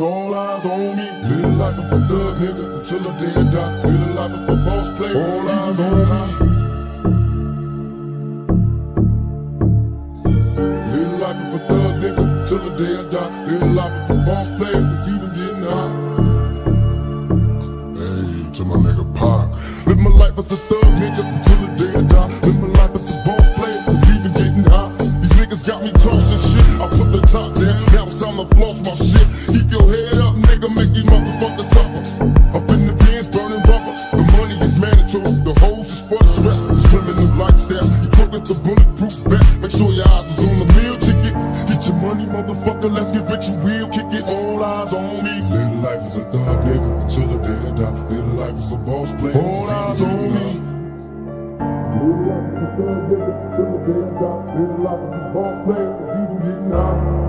All eyes on me. Little life of a thug nigga until the day I die. Little life of a boss player. All eyes on me. Little life of a thug nigga till the day I die. Little life of a boss player that's even getting high. Hey, to my nigga Pac. Live my life as a thug nigga until the day I die. Live my life as a boss player that's even getting high. These niggas got me tossing shit. I put the top down. Now it's time to floss my shit. Real. Kick it. All eyes on me. Little life is a thug nigga until the day I die. Little life is a boss player. All eyes on me. Little life is a thug nigga till the day I die. Little life is a boss player. It's even getting high.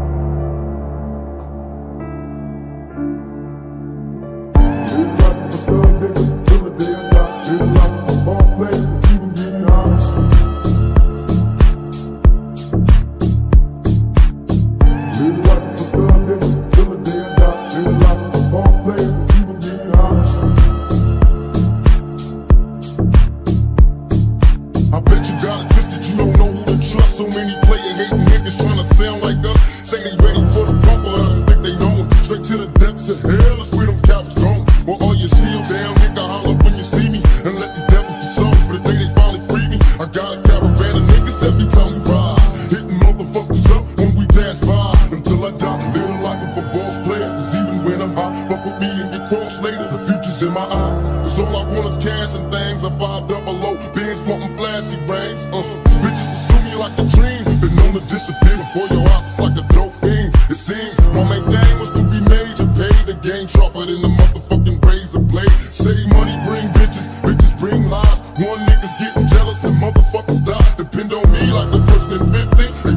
the future's in my eyes. Cause all I want is cash and things. I five double low, Benz wanting flashy brains. Uh, bitches pursue me like a dream. Been known to disappear before your eyes like a dope thing. It seems my main game was to be made to pay the game sharper than the motherfucking razor blade. Say money, bring bitches, bitches bring lies. One nigga's getting jealous and motherfuckers die. Depend on me like the first and fifteen.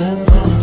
and on.